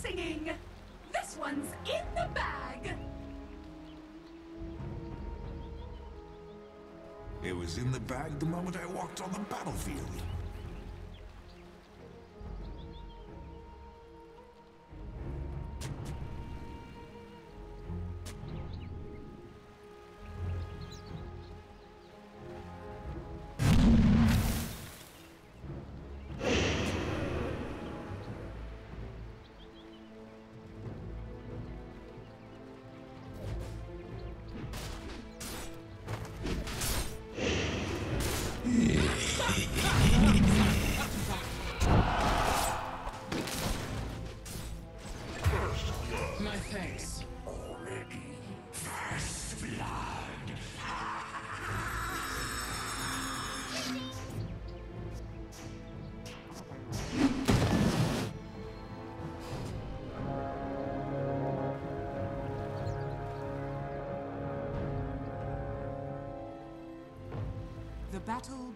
singing. This one's in the bag. It was in the bag the moment I walked on the battlefield.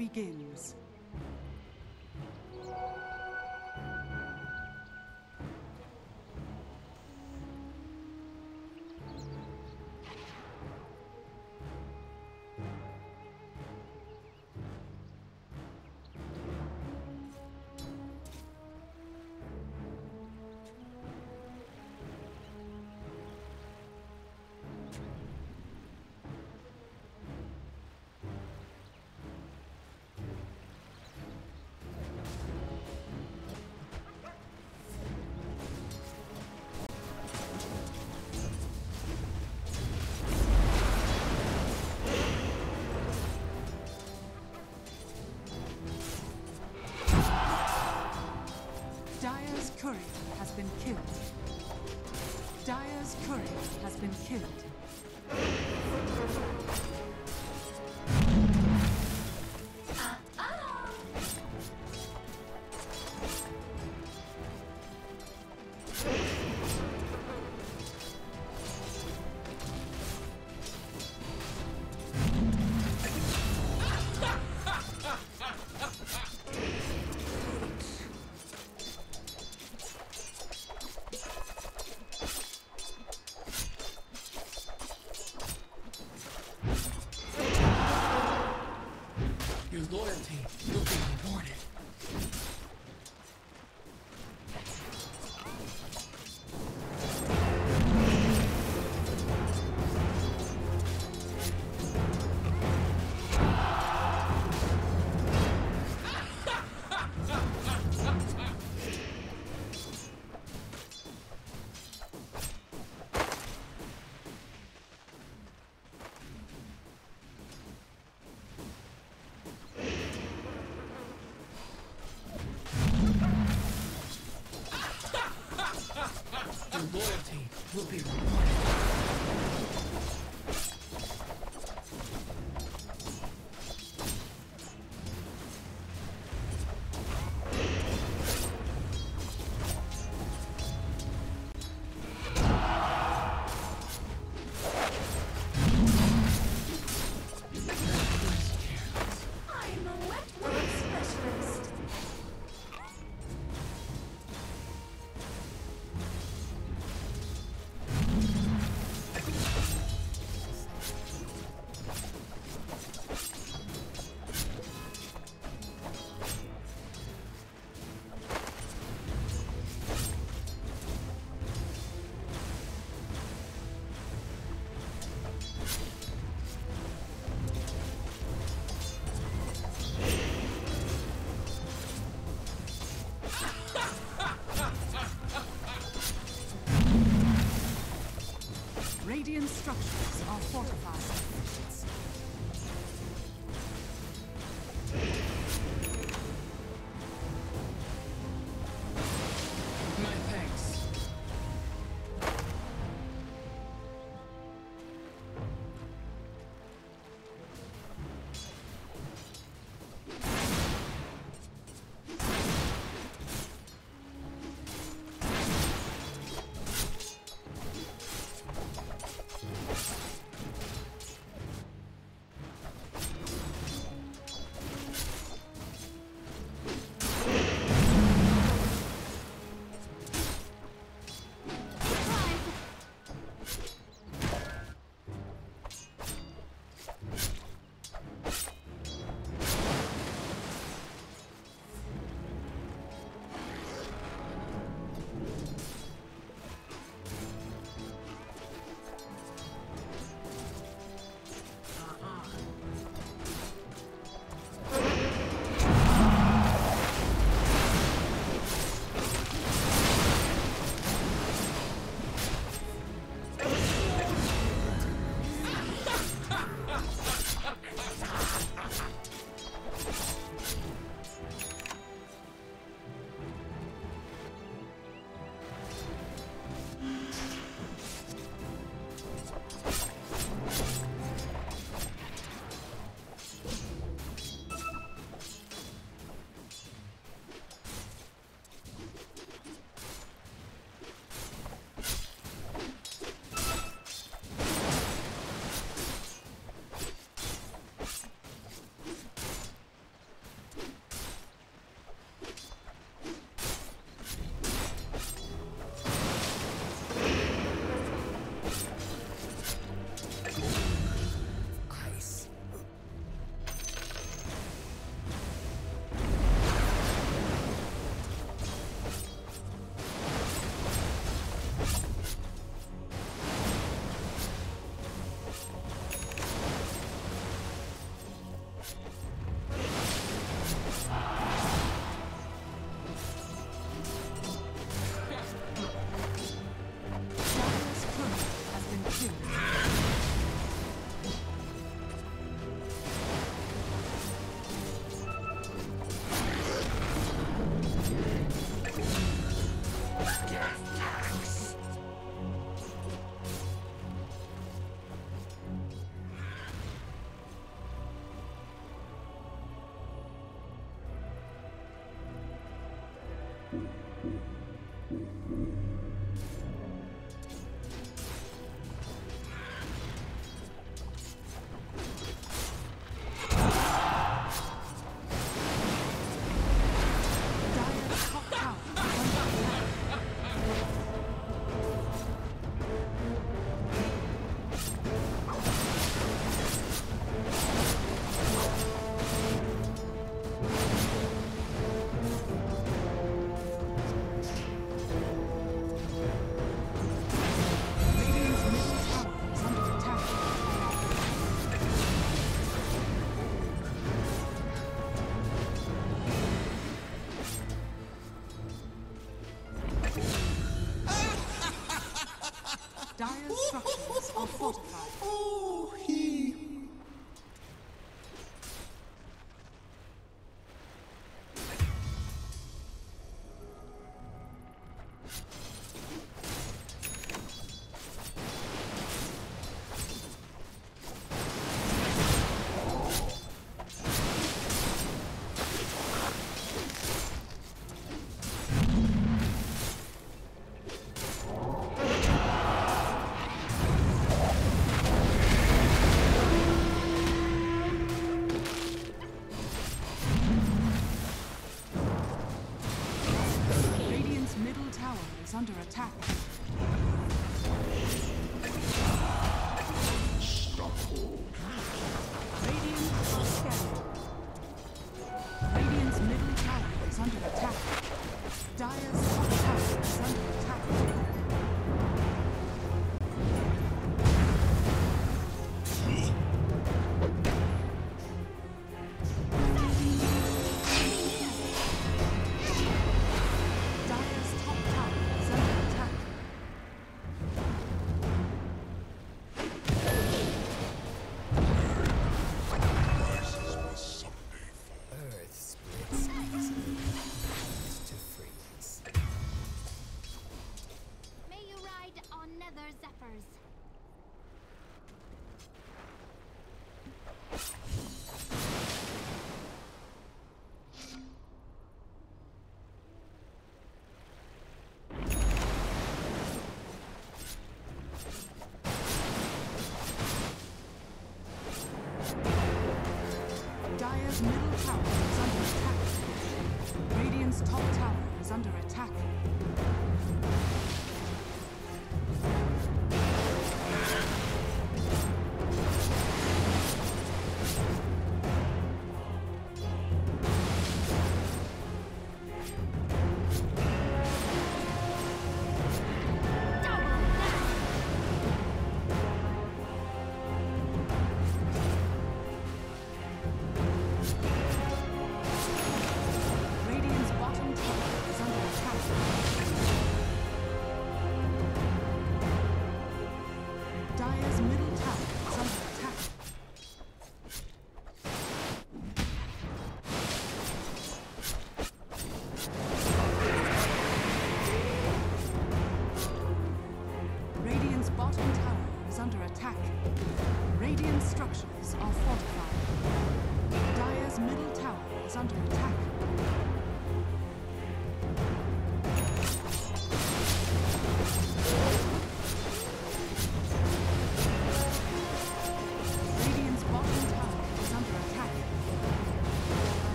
Battle been killed. Dire's courier has been killed. Be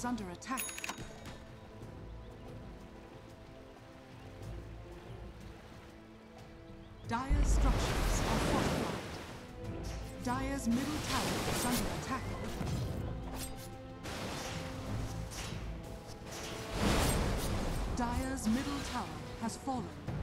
is under attack. Dire's structures are fortified. Dire's middle tower is under attack. Dire's middle tower has fallen.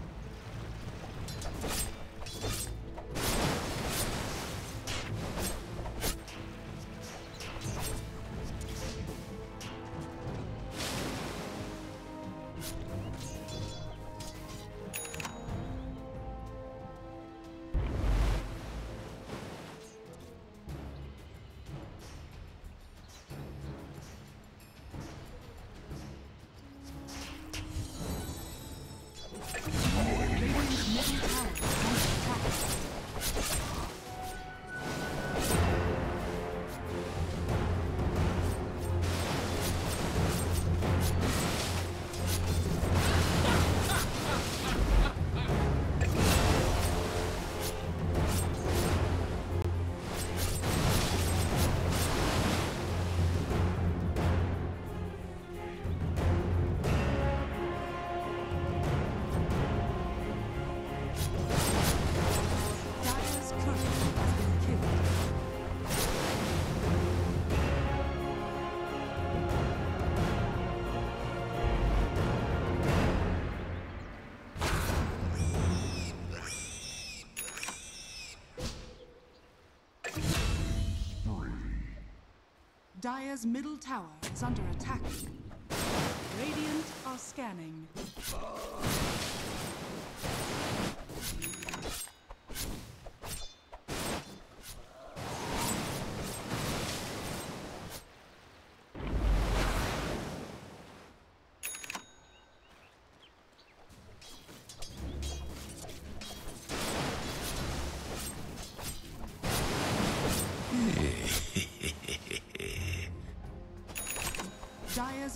Dire's middle tower is under attack. Radiant are scanning.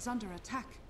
is under attack.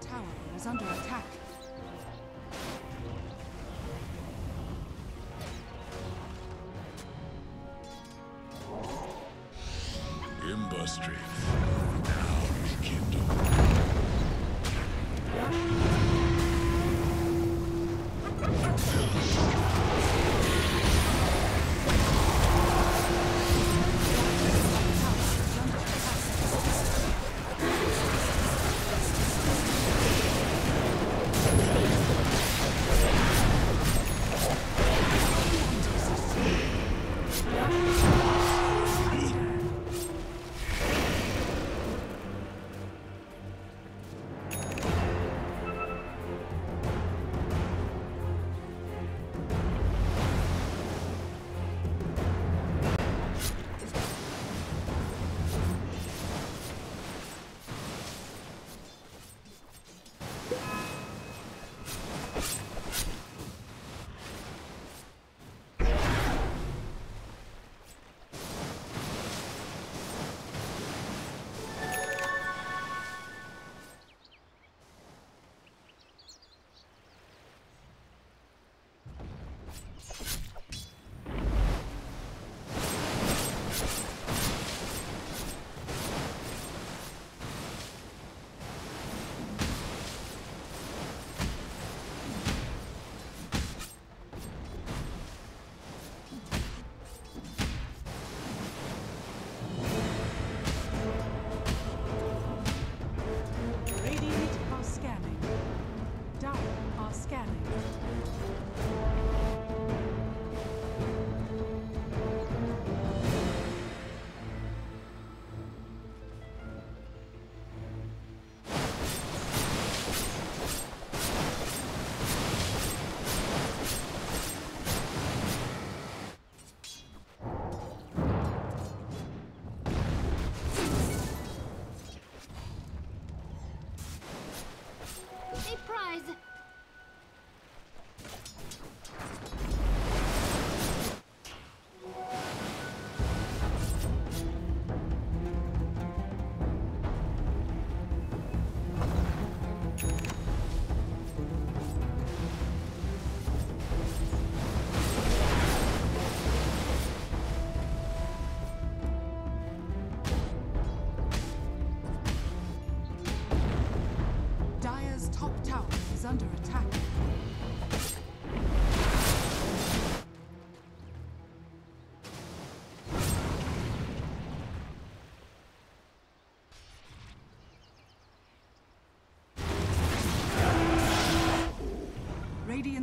tower is under attack. Industry.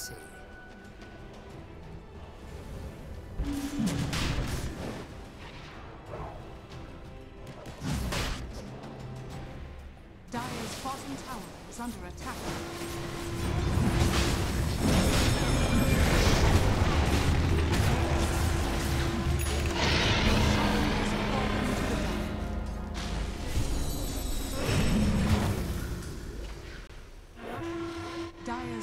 Bounty. Dire's bottom tower is under attack.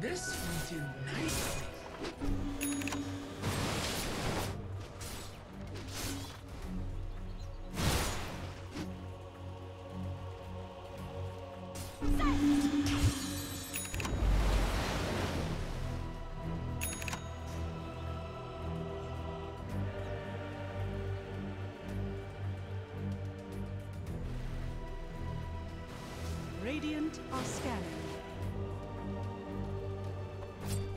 This will do nicely. Radiant are scanning.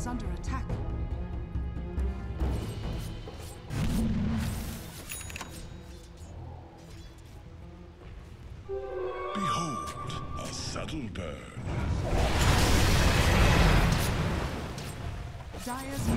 It's under attack. Behold, a subtle bird. Dire's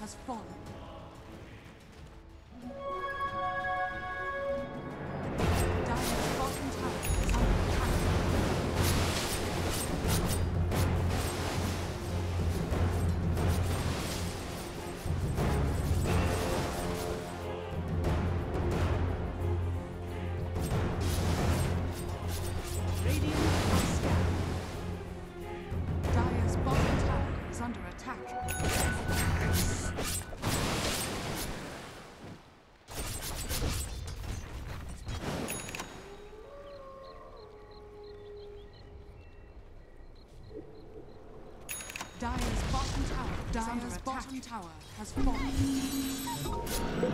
has fallen. tower has fallen.